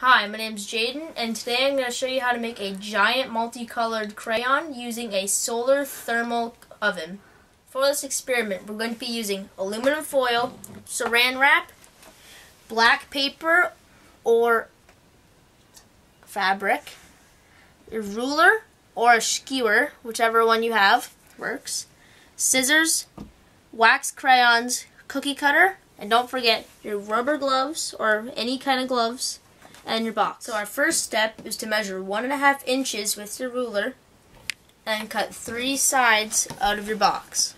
Hi, my name is Jaden, and today I'm going to show you how to make a giant multicolored crayon using a solar thermal oven. For this experiment, we're going to be using aluminum foil, saran wrap, black paper or fabric, a ruler or a skewer, whichever one you have works, scissors, wax crayons, cookie cutter, and don't forget your rubber gloves or any kind of gloves and your box. So our first step is to measure one and a half inches with your ruler and cut three sides out of your box.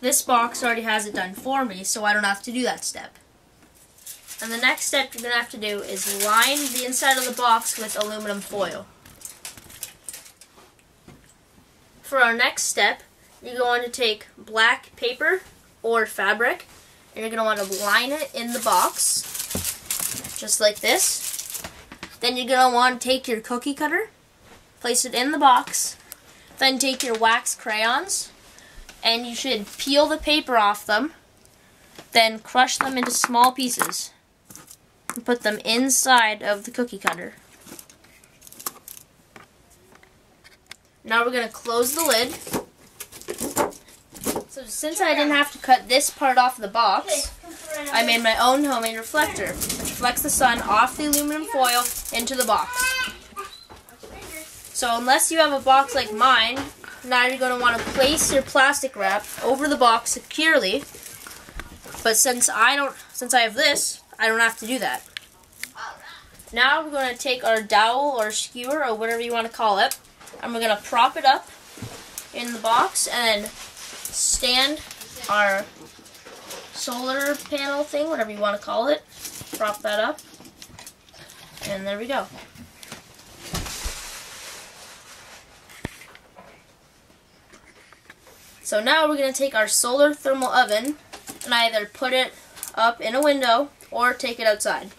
This box already has it done for me, so I don't have to do that step. And the next step you're going to have to do is line the inside of the box with aluminum foil. For our next step, you're going to take black paper or fabric, and you're going to want to line it in the box just like this. Then you're going to want to take your cookie cutter, place it in the box, then take your wax crayons, and you should peel the paper off them, then crush them into small pieces, and put them inside of the cookie cutter. Now we're going to close the lid. So since I didn't have to cut this part off the box, I made my own homemade reflector, reflects the sun off the aluminum foil into the box. So unless you have a box like mine, now you're going to want to place your plastic wrap over the box securely. But since I don't, since I have this, I don't have to do that. Now we're going to take our dowel or skewer or whatever you want to call it, and we're going to prop it up in the box and stand our solar panel thing, whatever you want to call it. Prop that up. And there we go. So now we're going to take our solar thermal oven and either put it up in a window or take it outside.